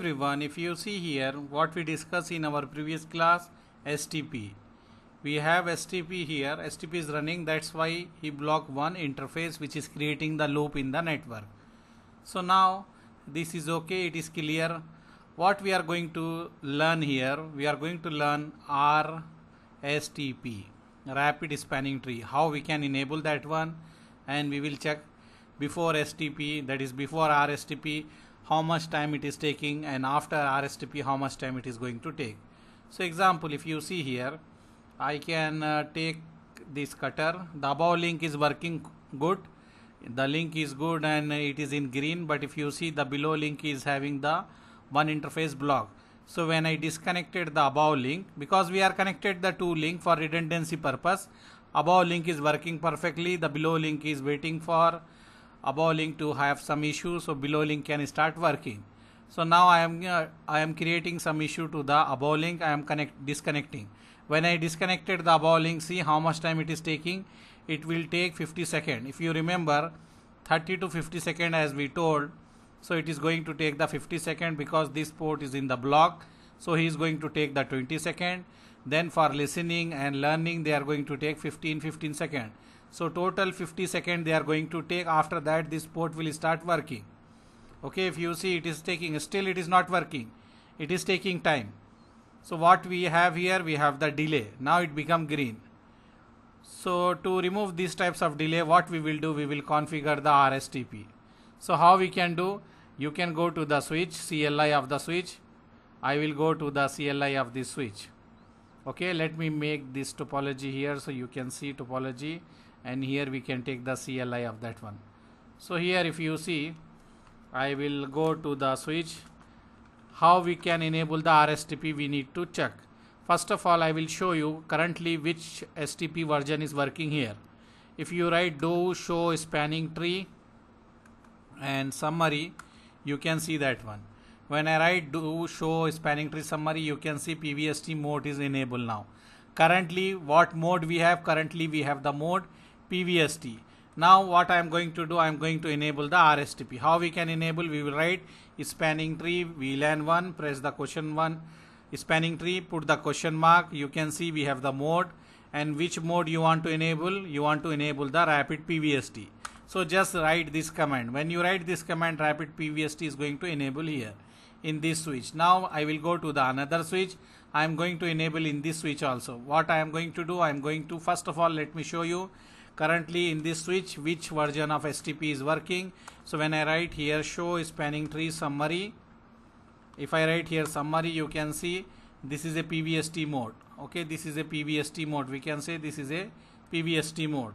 everyone if you see here what we discussed in our previous class STP we have STP here. STP is running. That's why he block one interface which is creating the loop in the network. So now this is okay. It is clear. What we are going to learn here we are going to learn RSTP rapid spanning tree. How we can enable that one? And we will check before STP that is before RSTP how much time it is taking and after RSTP how much time it is going to take. So example if you see here I can uh, take this cutter. The above link is working good. The link is good and it is in green but if you see the below link is having the one interface block. So when I disconnected the above link because we are connected the two link for redundancy purpose above link is working perfectly. The below link is waiting for above link to have some issue so below link can start working. So now i am uh, i am creating some issue to the above link i am connect disconnecting. When i disconnected the above link see how much time it is taking? It will take 50 second. If you remember 30 to 50 second as we told so it is going to take the 50 second because this port is in the block so he is going to take the 20 second. Then for listening and learning they are going to take 15 15 second so total 50 second they are going to take. After that this port will start working. Okay if you see it is taking still it is not working. It is taking time. So what we have here we have the delay. Now it become green. So to remove these types of delay what we will do? We will configure the RSTP so how we can do? You can go to the switch CLI of the switch. I will go to the CLI of this switch. Okay let me make this topology here so you can see topology and here we can take the CLI of that one. So here if you see I will go to the switch. How we can enable the RSTP we need to check. First of all I will show you currently which STP version is working here. If you write do show spanning tree and summary you can see that one. When I write do show spanning tree summary you can see PVST mode is enabled now. Currently what mode we have? Currently we have the mode PVST. Now what I am going to do, I am going to enable the RSTP. How we can enable? We will write spanning tree VLAN 1, press the question 1, spanning tree, put the question mark. You can see we have the mode and which mode you want to enable. You want to enable the rapid PVST. So just write this command. When you write this command, rapid PVST is going to enable here in this switch. Now I will go to the another switch. I am going to enable in this switch also. What I am going to do, I am going to first of all let me show you currently in this switch which version of STP is working? So when I write here show spanning tree summary. If I write here summary you can see this is a PVST mode. Okay this is a PVST mode. We can say this is a PVST mode.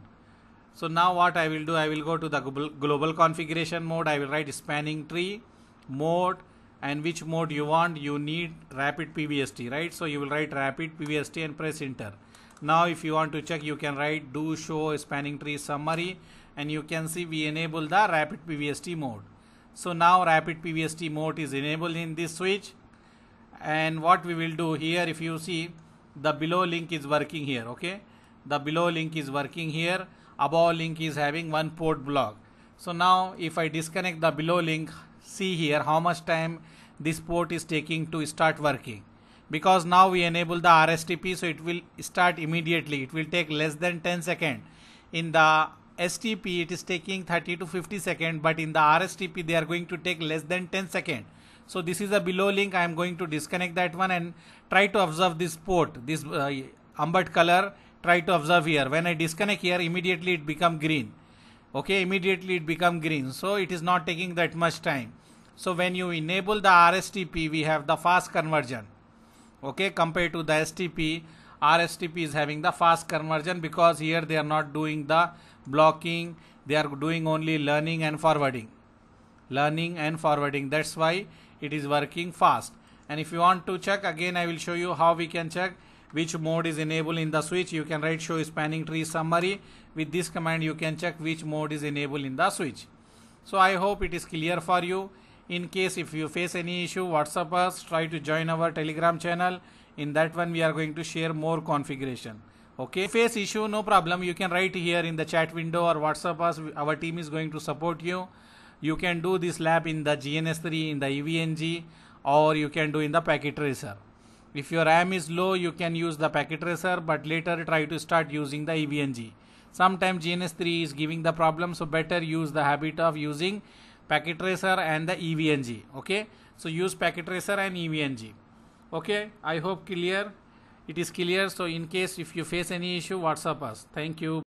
So now what I will do? I will go to the global configuration mode. I will write spanning tree mode. And which mode you want? You need rapid PVST right? So you will write rapid PVST and press enter now if you want to check you can write do show spanning tree summary and you can see we enable the rapid PVST mode. So now rapid PVST mode is enabled in this switch. And what we will do here if you see the below link is working here okay? The below link is working here. Above link is having one port block. So now if I disconnect the below link see here how much time this port is taking to start working because now we enable the RSTP so it will start immediately. It will take less than 10 second. In the STP it is taking 30 to 50 second but in the RSTP they are going to take less than 10 second. So this is a below link. I am going to disconnect that one and try to observe this port this uh, color. Try to observe here. When I disconnect here immediately it become green. Okay immediately it become green. So it is not taking that much time. So when you enable the RSTP we have the fast convergence okay compared to the STP RSTP is having the fast convergence because here they are not doing the blocking. They are doing only learning and forwarding. Learning and forwarding. That's why it is working fast. And if you want to check again I will show you how we can check which mode is enabled in the switch. You can write show spanning tree summary. With this command you can check which mode is enabled in the switch. So I hope it is clear for you in case if you face any issue whatsapp us try to join our telegram channel. In that one we are going to share more configuration. Okay? Face issue no problem. You can write here in the chat window or whatsapp us. Our team is going to support you. You can do this lab in the gns3 in the evng or you can do in the packet tracer. If your ram is low you can use the packet tracer but later try to start using the evng sometimes gns3 is giving the problem so better use the habit of using packet tracer and the evng okay? So use packet tracer and evng okay? I hope clear. It is clear. So in case if you face any issue whatsapp us. Thank you